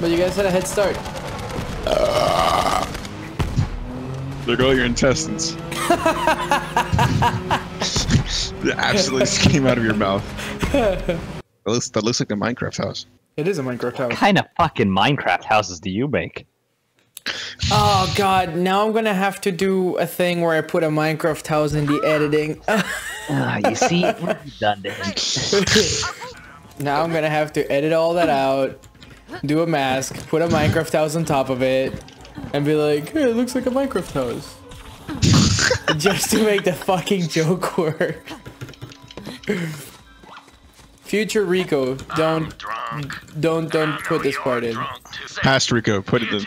But you guys had a head start. There go your intestines. they absolutely came out of your mouth. That looks, that looks like a Minecraft house. It is a Minecraft house. What house. kind of fucking Minecraft houses do you make? Oh god, now I'm gonna have to do a thing where I put a Minecraft house in the editing. Ah, you see, what have you done to now I'm gonna have to edit all that out, do a mask, put a Minecraft house on top of it, and be like, hey, it looks like a Minecraft house. Just to make the fucking joke work. Future Rico, don't, don't, don't put this part in. Past Rico, put it in.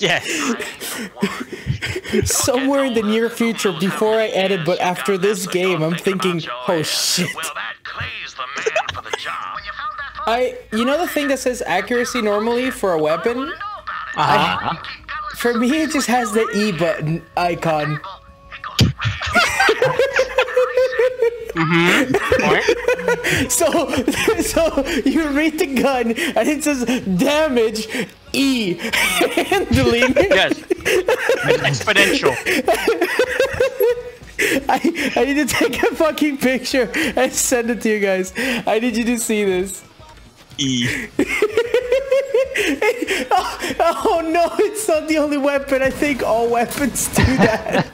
Yes. Somewhere in the near future, before I edit, but after this game, I'm thinking, oh shit. I, you know the thing that says accuracy normally for a weapon? I, for me, it just has the E button icon. Mm -hmm. So, so you read the gun and it says damage E handling. Yes. Exponential. I, I need to take a fucking picture and send it to you guys. I need you to see this. E. Oh, oh no, it's not the only weapon. I think all weapons do that.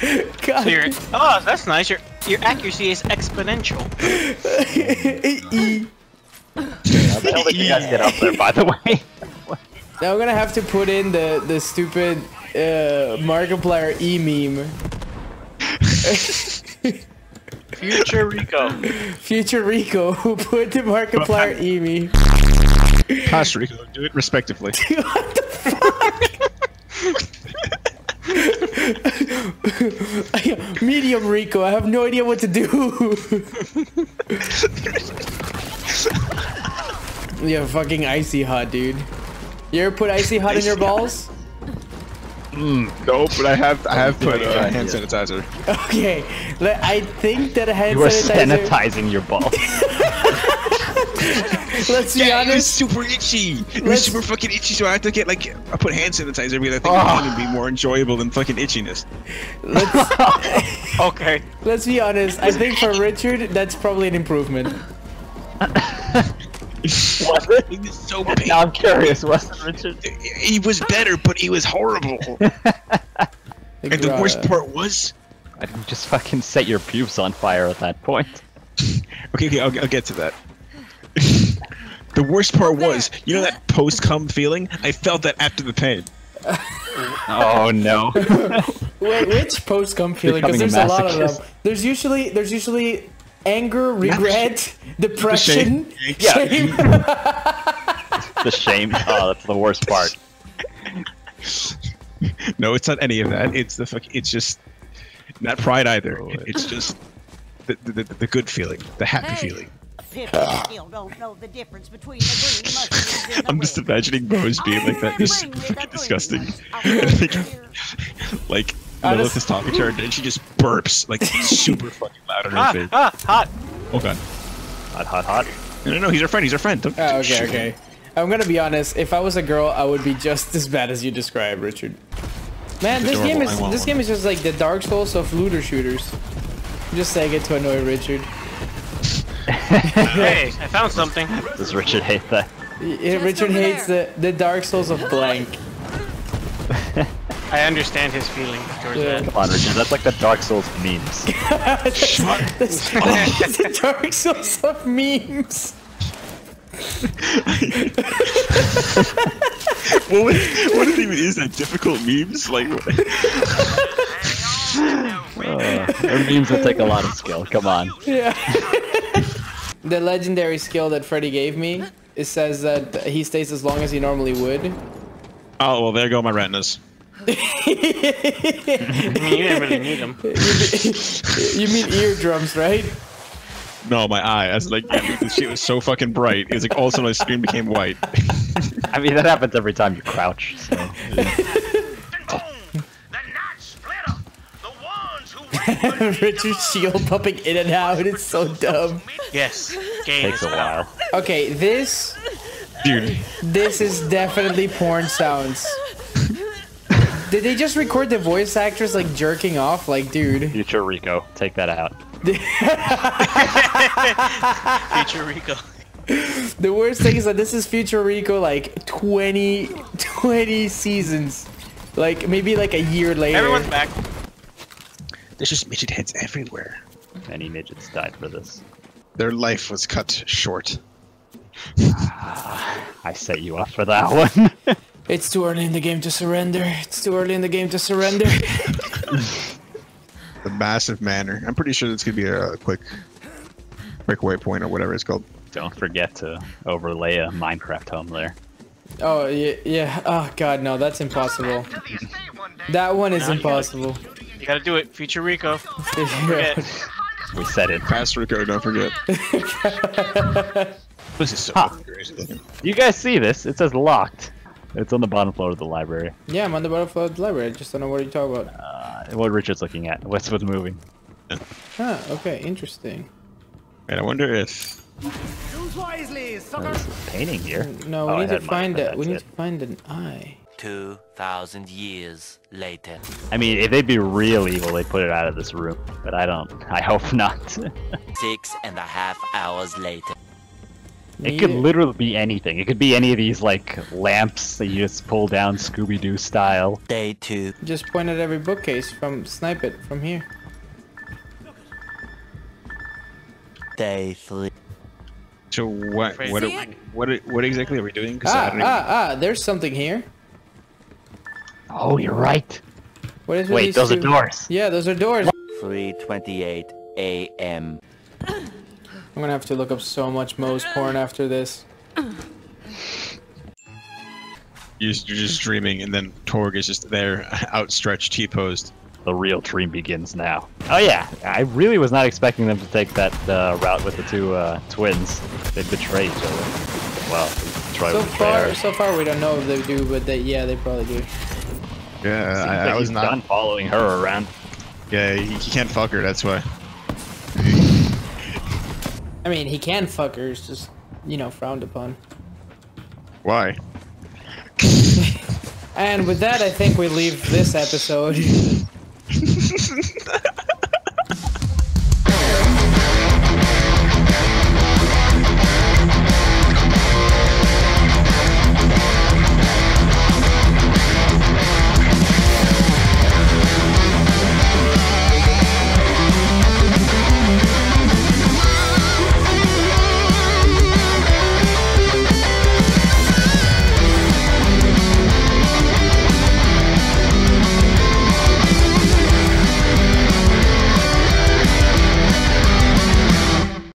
God. So oh, that's nice. Your your accuracy is exponential. E. How the hell did you guys get up there, by the way? Now we're gonna have to put in the the stupid uh, Markiplier E meme. Future Rico. Future Rico who put the Markiplier E meme. Past Rico, do it respectively. What the fuck? Medium Rico, I have no idea what to do. yeah, fucking icy hot, dude. You ever put icy hot in your balls? No, but I have I have put uh, that, hand sanitizer. Okay, le- I think that hand You were sanitizer. sanitizing your balls. Let's be Yeah, it was super itchy. It was Let's- super fucking itchy, so I had to get like I put hand sanitizer because I think Ah. it would be more enjoyable than fucking itchiness. Let's, Okay. let's be honest. I think for Richard, that's probably an improvement. Was it? It was so now. I'm curious, wasn't Richard? He was better, but he was horrible. And the worst part was, I didn't just fucking set your pubes on fire at that point. okay, okay, I'll, I'll get to that. the worst part was, you know that post cum feeling? I felt that after the pain. Oh no. Wait, which post cum feeling? Because there's a a lot of them. There's usually there's usually anger, regret, depression, Yeah. shame. the shame. Oh, that's the worst part. No, it's not any of that. It's the fuck. It's just not pride either. Oh, it's just the, the, the, the good feeling, the happy Hey. feeling. People still don't know the difference between the green mushrooms and the I'm just imagining Bose being like that, just Bring fucking disgusting. ones. I'll And put like, it here. like Lilith is talking to her, and then she just burps like super fucking loud on her Ah, face. ah, hot. Oh god. Hot, hot, hot. No, no, no, he's our friend. He's our friend. Don't, Oh, don't okay, him. okay. I'm gonna be honest. If I was a girl, I would be just as bad as you describe, Richard. Man, this Adorable, game is this one. game is just like the Dark Souls of looter shooters. I'm just saying it to annoy Richard. Hey, I found something. Does Richard hate that? Yeah, Richard over hates the the Dark Souls of blank. I understand his feeling towards Yeah. that. Come on, Richard. That's like the Dark Souls memes. That's the Dark Souls of memes. What, would- what it even is that difficult memes? Like, Uh, they're memes that take a lot of skill. Come on. Yeah. the legendary skill that Freddy gave me, it says that he stays as long as he normally would. oh well, there go my retinas. I mean, you didn't really need them. you mean eardrums, right? No, my eye. I was like, yeah, this shit was so fucking bright. It was like all of a sudden my screen became white. I mean, that happens every time you crouch. So. Richard Shield popping in and out. It's so dumb. Yes. Game Takes a while. Okay, this Dude, this is definitely porn sounds. Did they just record the voice actors like jerking off? Like, dude. Future Rico, take that out. Future Rico. The worst thing is that this is Future Rico like 20, 20 seasons. Like, maybe like a year later. Everyone's back. there's just midget heads everywhere. Many midgets died for this. Their life was cut short. Ah, I set you up for that one. It's too early in the game to surrender. It's too early in the game to surrender. The massive manor. I'm pretty sure this could be a quick, breakaway point or whatever it's called. Don't forget to overlay a Minecraft home there. oh, yeah, yeah. Oh, God, no, that's impossible. That one is Now you gotta- impossible. You gotta do it. Future Rico. We said it. Past Rico, don't forget. this is so Ha. crazy. You guys see this? It says locked. It's on the bottom floor of the library. yeah, I'm on the bottom floor of the library. I just don't know what you're talking about. Uh, what Richard's looking at. What's what's moving? Huh, okay, interesting. And I wonder if Oh, there's a painting here. No, Oh, we I need to find but it. We need it. to find an eye. 2,000 years later. I mean, if they'd be real evil, they'd put it out of this room. But I don't. I hope not. Six and a half hours later. It could Neither- literally be anything. It could be any of these like lamps that you just pull down Scooby Doo style. Day two. Just point at every bookcase from snipe it from here. Day three. so what what See are, what are, what exactly are we doing? Ah, ah, ah, there's something here. Oh, you're right. What is Wait, these those are doors. Yeah, those are doors. 3:28 a.m. I'm gonna have to look up so much Moe's porn after this. You're, just- you're just dreaming, and then Torgue is just there, outstretched, T-posed. The real dream begins now. Oh yeah, I really was not expecting them to take that uh, route with the two uh, twins. They betray each other. Well, Troy So far, her. so far we don't know if they do, but they, yeah, they probably do. Yeah, Seems I, like I was he's not. done following her around. Yeah, he, he can't fuck her. That's why. I mean, he can fuck her, it's just, you know, frowned upon. Why? And with that, I think we leave this episode.